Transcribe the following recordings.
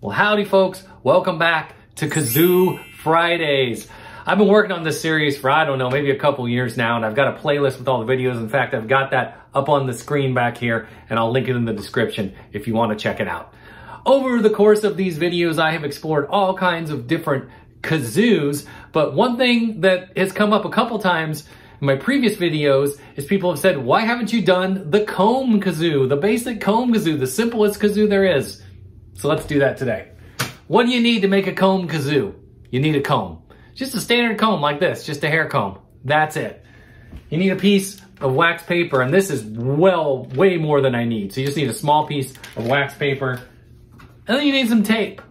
Well, howdy folks. Welcome back to Kazoo Fridays. I've been working on this series for, I don't know, maybe a couple years now, and I've got a playlist with all the videos. In fact, I've got that up on the screen back here, and I'll link it in the description if you want to check it out. Over the course of these videos, I have explored all kinds of different kazoos, but one thing that has come up a couple times in my previous videos is people have said, why haven't you done the comb kazoo, the basic comb kazoo, the simplest kazoo there is? So let's do that today. What do you need to make a comb kazoo? You need a comb. Just a standard comb like this, just a hair comb. That's it. You need a piece of wax paper, and this is well, way more than I need. So you just need a small piece of wax paper, and then you need some tape.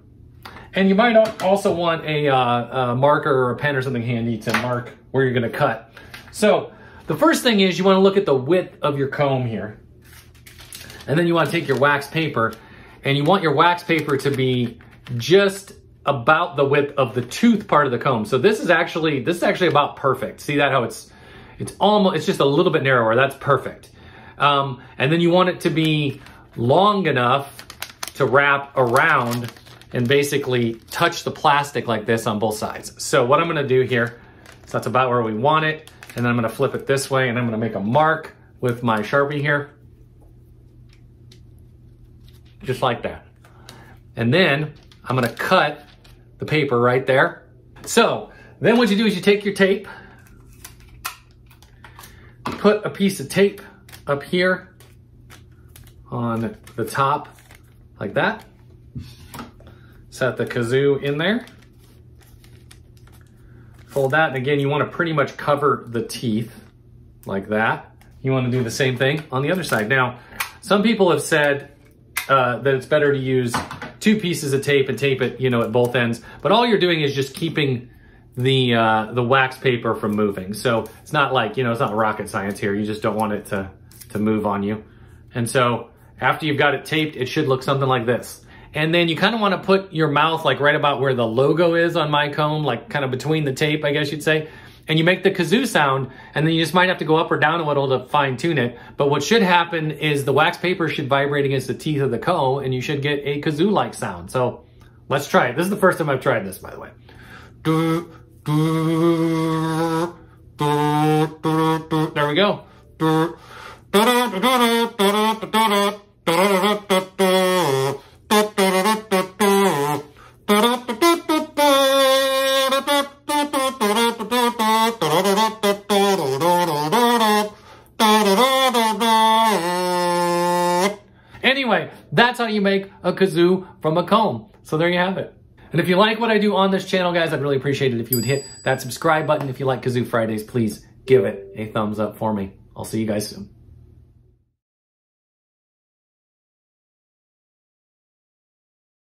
And you might also want a, uh, a marker or a pen or something handy to mark where you're gonna cut. So the first thing is you wanna look at the width of your comb here. And then you wanna take your wax paper and you want your wax paper to be just about the width of the tooth part of the comb. So this is actually, this is actually about perfect. See that how it's, it's almost, it's just a little bit narrower. That's perfect. Um, and then you want it to be long enough to wrap around and basically touch the plastic like this on both sides. So what I'm gonna do here, so that's about where we want it, and then I'm gonna flip it this way and I'm gonna make a mark with my Sharpie here just like that. And then I'm gonna cut the paper right there. So then what you do is you take your tape, put a piece of tape up here on the top like that. Set the kazoo in there. Fold that, and again, you wanna pretty much cover the teeth like that. You wanna do the same thing on the other side. Now, some people have said uh, that it's better to use two pieces of tape and tape it, you know, at both ends. But all you're doing is just keeping the uh, the wax paper from moving. So it's not like, you know, it's not rocket science here. You just don't want it to, to move on you. And so after you've got it taped, it should look something like this. And then you kind of want to put your mouth like right about where the logo is on my comb, like kind of between the tape, I guess you'd say and you make the kazoo sound, and then you just might have to go up or down a little to fine tune it. But what should happen is the wax paper should vibrate against the teeth of the comb, and you should get a kazoo like sound. So let's try it. This is the first time I've tried this, by the way. There we go. Anyway, that's how you make a kazoo from a comb. So there you have it. And if you like what I do on this channel, guys, I'd really appreciate it if you would hit that subscribe button. If you like Kazoo Fridays, please give it a thumbs up for me. I'll see you guys soon.